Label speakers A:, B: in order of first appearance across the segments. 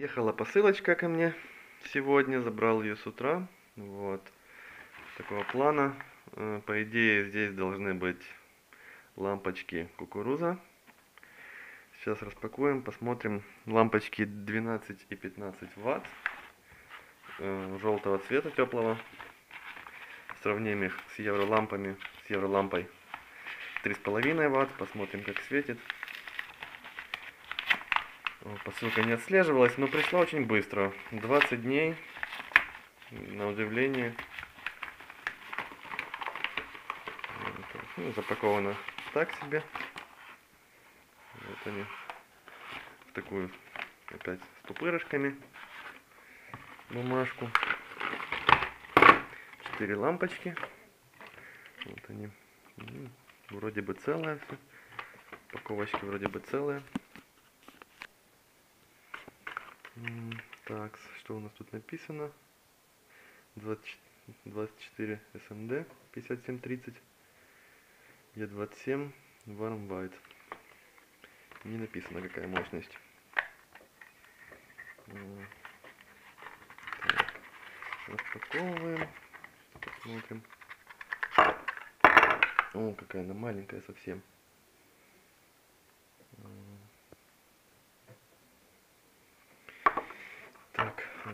A: Ехала посылочка ко мне сегодня, забрал ее с утра. Вот. Такого плана. Э, По идее, здесь должны быть лампочки кукуруза. Сейчас распакуем, посмотрим. Лампочки 12 и 15 ватт. э, Желтого цвета, теплого. Сравним их с евролампами, с евролампой 3,5 ватт. Посмотрим, как светит. О, Посылка не отслеживалась, но пришла очень быстро. 20 дней, на удивление. Ну, запаковано так себе. Вот они. В такую, опять, с пупырышками. Бумажку. Четыре лампочки. Вот они. М, Вроде бы целая все. Упаковочки вроде бы целые. Так, что у нас тут написано? 20 24 SMD 5730 E27 Warm White. Не написано какая мощность. Так, распаковываем. Посмотрим. О, какая она маленькая совсем.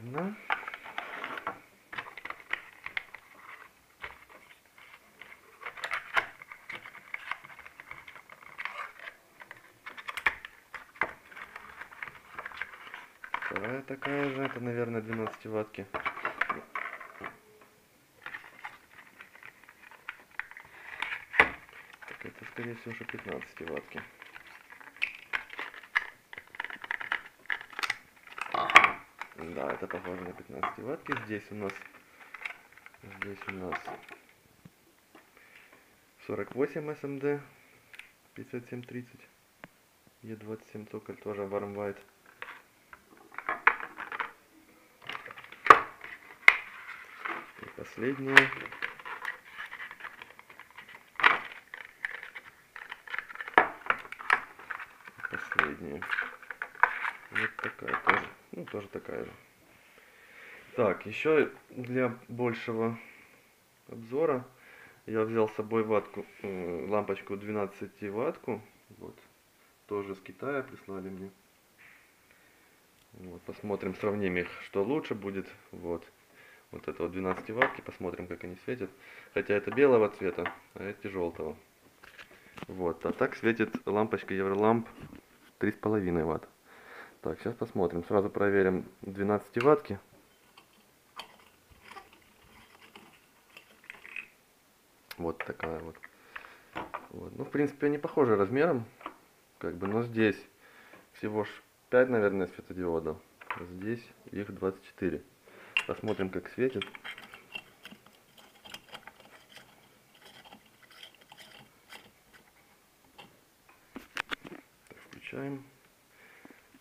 A: Одна. Вторая такая же, это, наверное, 12 ватки. Так, это, скорее всего, уже 15 ватки. Да, это похоже на 15 ватки. Здесь у нас, здесь у нас 48 SMD 5730 E27 цоколь тоже White. И последняя. Последняя. Вот такая тоже. Тоже такая же. Так, еще для большего обзора я взял с собой ватку, э, лампочку 12 ваттку. Вот. Тоже с Китая прислали мне. Вот, посмотрим, сравним их, что лучше будет. Вот. Вот это вот 12 ватки, посмотрим, как они светят. Хотя это белого цвета, а эти желтого. Вот, а так светит лампочка Евроламп 3,5 ватт. Так, сейчас посмотрим. Сразу проверим 12 ватки. Вот такая вот. вот. Ну, в принципе, они похожи размером. Как бы, но здесь всего ж 5, наверное, светодиодов. Здесь их 24. Посмотрим, как светит. Так, включаем.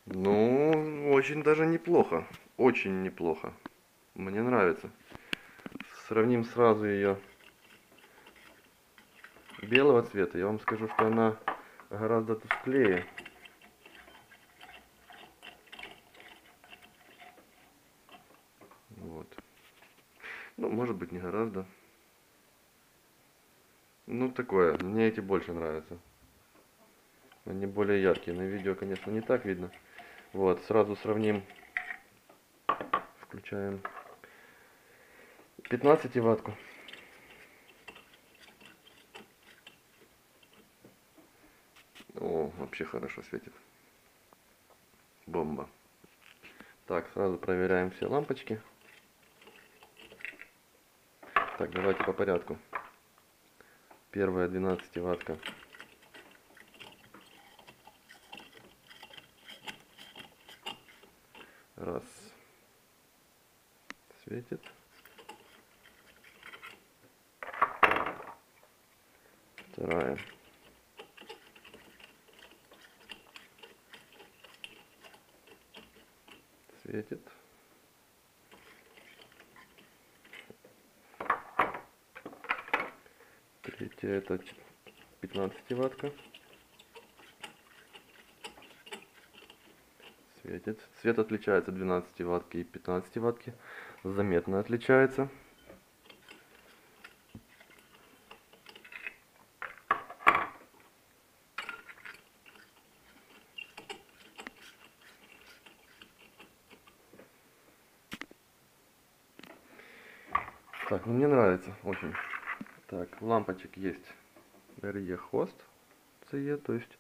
A: Ну, очень даже неплохо. Очень неплохо. Мне нравится. Сравним сразу ее белого цвета. Я вам скажу, что она гораздо тусклее. Вот. Ну, может быть, не гораздо. Ну, такое. Мне эти больше нравятся. Они более яркие. На видео, конечно, не так видно. Вот, сразу сравним. Включаем 15 ваттку. О, вообще хорошо светит. Бомба. Так, сразу проверяем все лампочки. Так, давайте по порядку. Первая 12 ваттка. Раз. Светит. Вторая. Светит. Третья это 15 ваттка. Светит. Свет отличается 12 ваттки и 15 ваттки. Заметно отличается. Так, ну мне нравится очень. Так, лампочек есть RE хост CE, то есть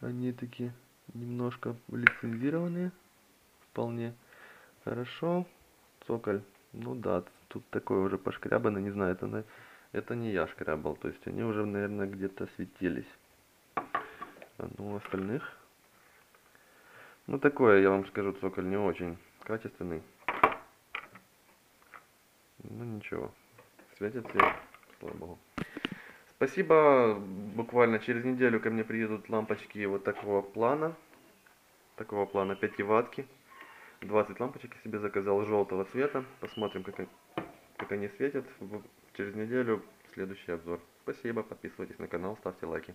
A: они такие немножко лицензированные. Вполне хорошо. Цоколь, ну да, тут такой уже пошкрябанный, не знаю, это, это не я шкрябал, то есть они уже, наверное, где-то светились. А ну, остальных. Ну, такое, я вам скажу, цоколь не очень качественный. Ну, ничего. Светит свет, слава богу. Спасибо. Буквально через неделю ко мне приедут лампочки вот такого плана. Такого плана 5 ваттки. 20 лампочек я себе заказал желтого цвета. Посмотрим, как, как они светят. Через неделю следующий обзор. Спасибо. Подписывайтесь на канал, ставьте лайки.